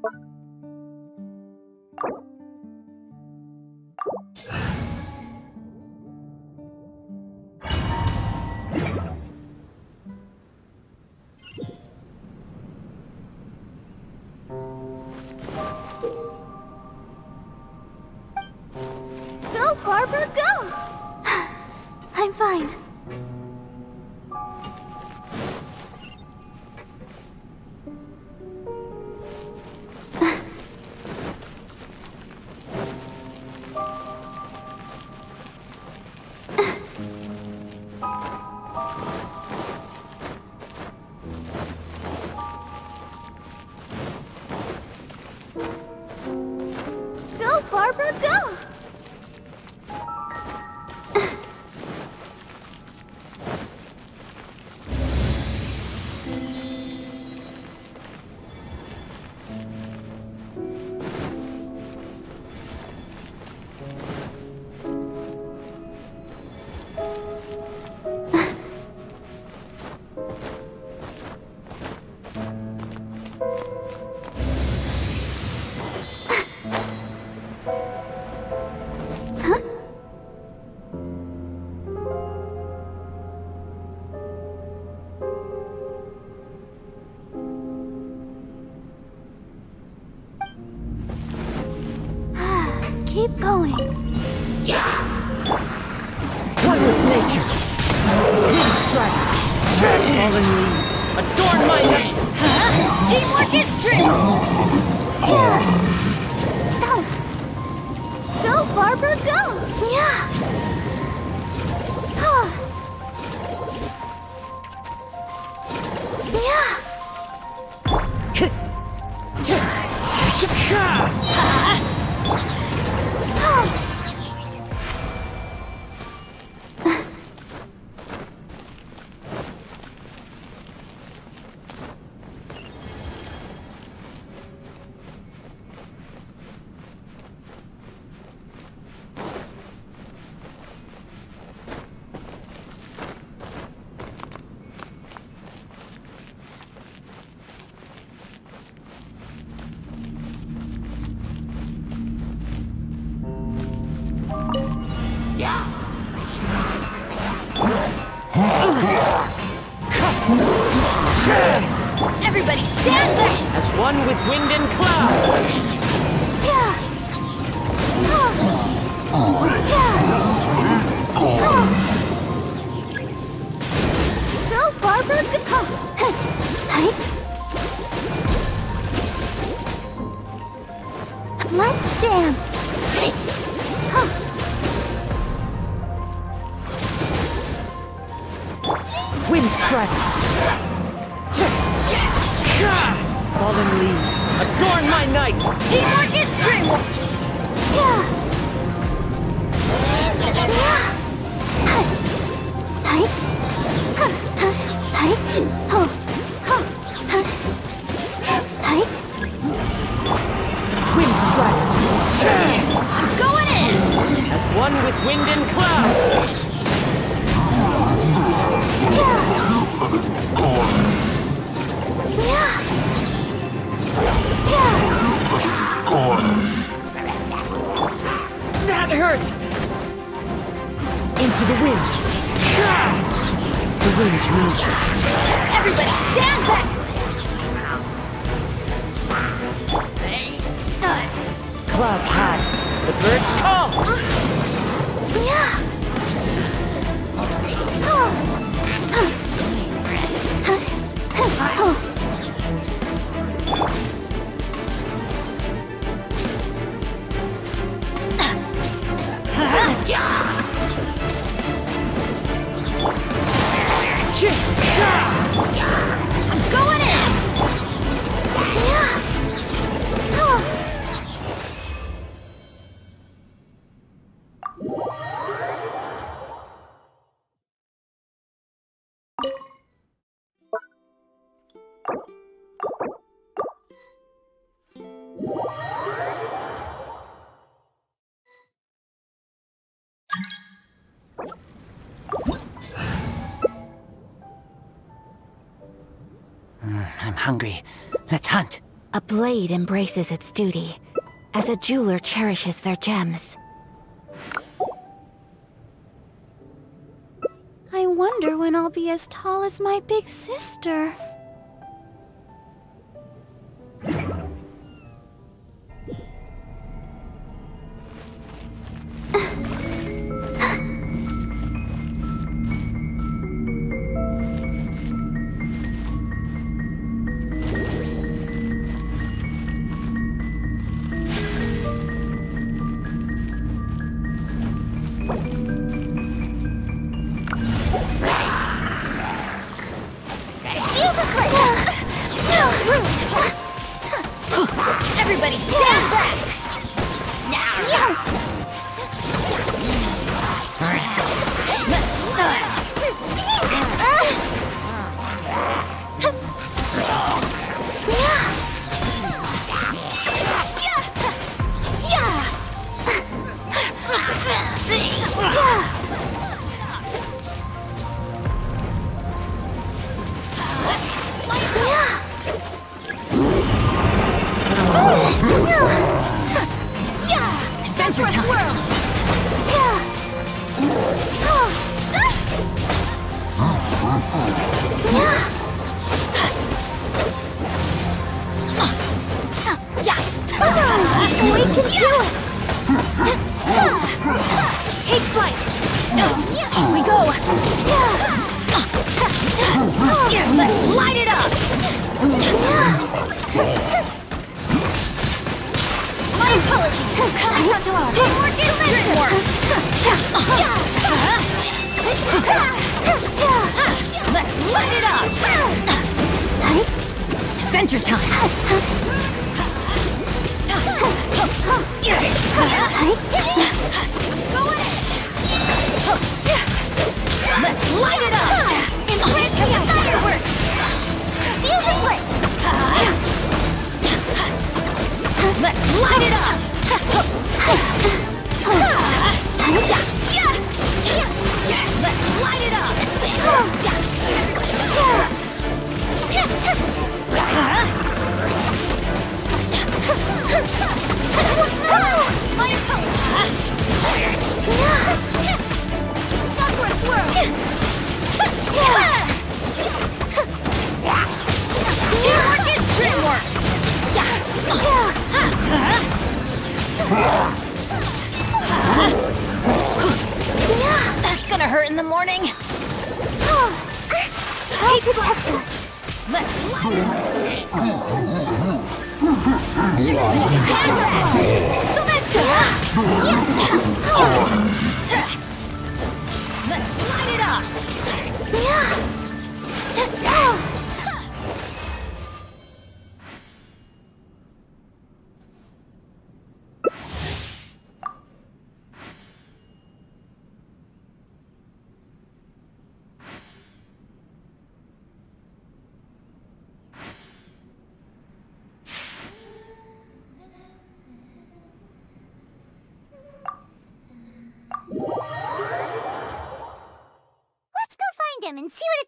Go, Barbara, go! I'm fine. Keep going. One with nature. Wind strike. Sad fallen leaves. Adorn my night. Teamwork is! Yeah. Go! Go, Barbara, go! Yeah! Huh. Yeah! Huh. One with wind and cloud. Yeah! Huh. Yeah! Huh. Go, Barbara, go! Hey! Let's dance! Huh. Fallen leaves. Adorn my night. Teamwork is strength! Yeah! Yeah! Hey! Hey! Huh. Huh. Hey! Huh. Huh. Huh. Hey! Wind strike. Going in! As one with wind and cloud. Hurts. Into the wind. The wind knows me. Everybody stand back! Clouds high. The birds call. Yeah! I'm hungry. Let's hunt. A blade embraces its duty, as a jeweler cherishes their gems. I wonder when I'll be as tall as my big sister. Adventure time! Flight! Here we go! Let's light it up! Adventure time! Let's light it up! Let's light it up! Let's light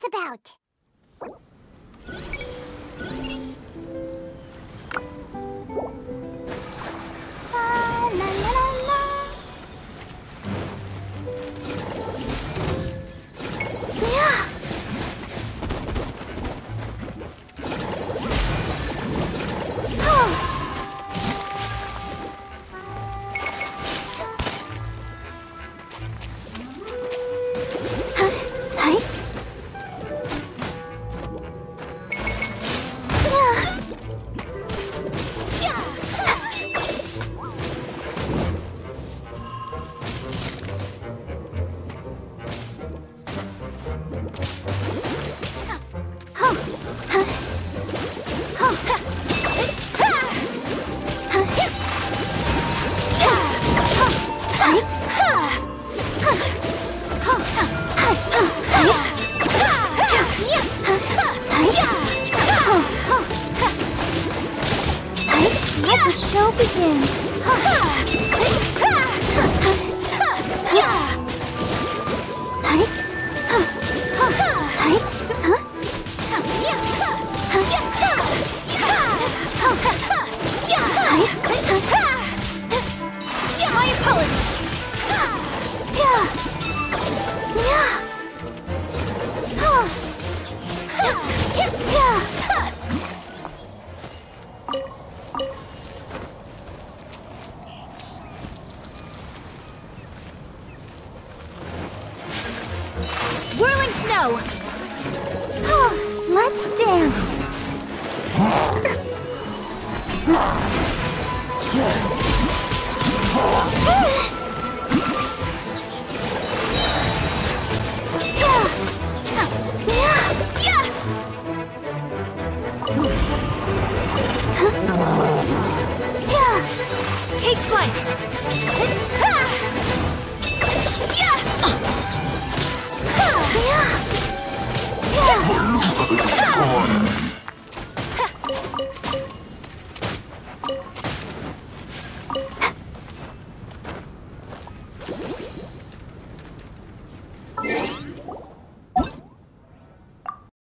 it's about. Show begin. Right.